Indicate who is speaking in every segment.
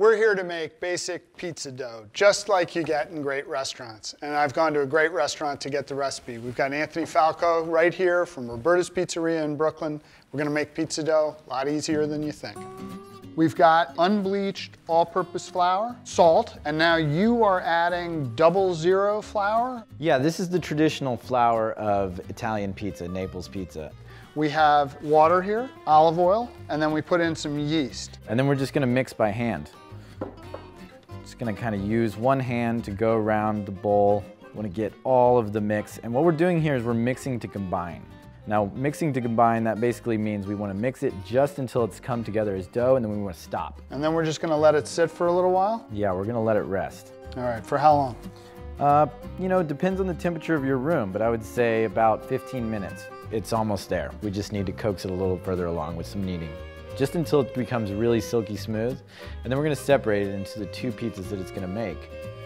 Speaker 1: We're here to make basic pizza dough, just like you get in great restaurants. And I've gone to a great restaurant to get the recipe. We've got Anthony Falco right here from Roberta's Pizzeria in Brooklyn. We're gonna make pizza dough a lot easier than you think. We've got unbleached all-purpose flour, salt, and now you are adding double zero flour.
Speaker 2: Yeah, this is the traditional flour of Italian pizza, Naples pizza.
Speaker 1: We have water here, olive oil, and then we put in some yeast.
Speaker 2: And then we're just gonna mix by hand. Just gonna kind of use one hand to go around the bowl. Want to get all of the mix. And what we're doing here is we're mixing to combine. Now, mixing to combine, that basically means we want to mix it just until it's come together as dough, and then we want to stop.
Speaker 1: And then we're just gonna let it sit for a little while?
Speaker 2: Yeah, we're gonna let it rest.
Speaker 1: All right, for how long?
Speaker 2: Uh, you know, it depends on the temperature of your room, but I would say about 15 minutes. It's almost there. We just need to coax it a little further along with some kneading just until it becomes really silky smooth. And then we're gonna separate it into the two pizzas that it's gonna make.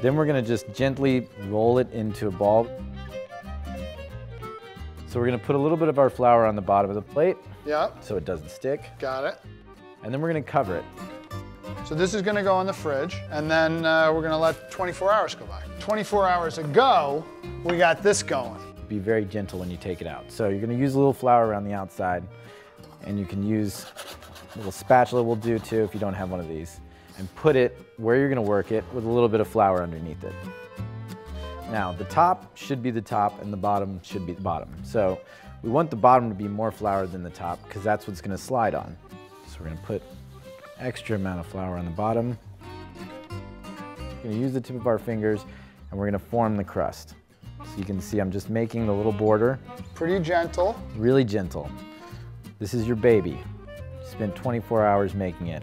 Speaker 2: Then we're gonna just gently roll it into a ball. So we're gonna put a little bit of our flour on the bottom of the plate
Speaker 1: Yep,
Speaker 2: so it doesn't stick.
Speaker 1: got it.
Speaker 2: And then we're gonna cover it.
Speaker 1: So this is gonna go in the fridge, and then uh, we're gonna let 24 hours go by. 24 hours ago, we got this going.
Speaker 2: Be very gentle when you take it out. So you're gonna use a little flour around the outside and you can use little spatula will do too if you don't have one of these. And put it where you're gonna work it with a little bit of flour underneath it. Now the top should be the top and the bottom should be the bottom. So we want the bottom to be more flour than the top because that's what's gonna slide on. So we're gonna put extra amount of flour on the bottom. We're gonna use the tip of our fingers and we're gonna form the crust. So you can see I'm just making the little border,
Speaker 1: Pretty gentle.
Speaker 2: really gentle. This is your baby. Spent 24 hours making it.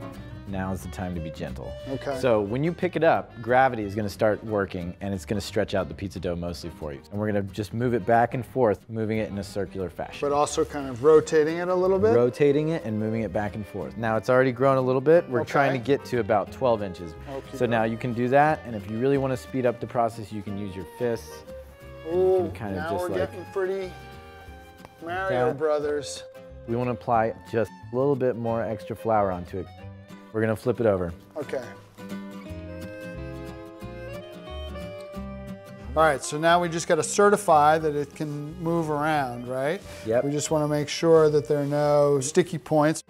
Speaker 2: Now is the time to be gentle.
Speaker 1: Okay.
Speaker 2: So when you pick it up, gravity is gonna start working and it's gonna stretch out the pizza dough mostly for you. And we're gonna just move it back and forth, moving it in a circular fashion.
Speaker 1: But also kind of rotating it a little bit.
Speaker 2: Rotating it and moving it back and forth. Now it's already grown a little bit. We're trying to get to about 12 inches.
Speaker 1: Okey
Speaker 2: So now you can do that. And if you really wanna speed up the process, you can use your fists.
Speaker 1: Ooh,
Speaker 2: kind of
Speaker 1: now
Speaker 2: just
Speaker 1: we're
Speaker 2: like
Speaker 1: getting pretty Mario
Speaker 2: that.
Speaker 1: Brothers.
Speaker 2: We wanna apply just a little bit more extra flour onto it. We're gonna flip it over.
Speaker 1: Okay. All right, so now we just got to certify that it can move around, right?
Speaker 2: Yep.
Speaker 1: We just want to make sure that there are no sticky points.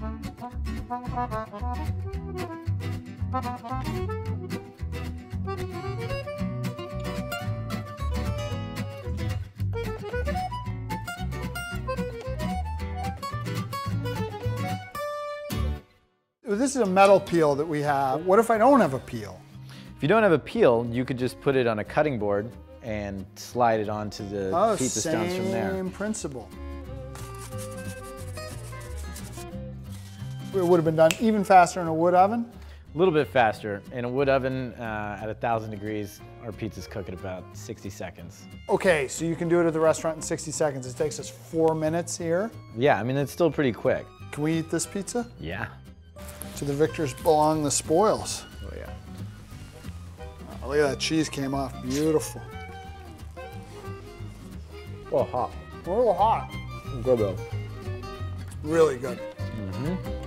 Speaker 1: So this is a metal peel that we have. What if I don't have a peel?
Speaker 2: If you don't have a peel, you could just put it on a cutting board and slide it onto the
Speaker 1: Oh,
Speaker 2: pizza stones from there.
Speaker 1: same principle. It would have been done even faster in a wood oven.
Speaker 2: A little bit faster. In a wood oven uh, at a thousand degrees, our pizzas cook at about 60 seconds.
Speaker 1: Okay, so you can do it at the restaurant in 60 seconds. It takes us four minutes here.
Speaker 2: Yeah, I mean, it's still pretty quick.
Speaker 1: Can we eat this pizza?
Speaker 2: Yeah.
Speaker 1: To the victors belong the spoils.
Speaker 2: Oh, yeah.
Speaker 1: Oh, look at that cheese came off. Beautiful.
Speaker 2: Oh, hot.
Speaker 1: A little hot.
Speaker 2: Good though.
Speaker 1: Really good.
Speaker 2: Mm-hmm.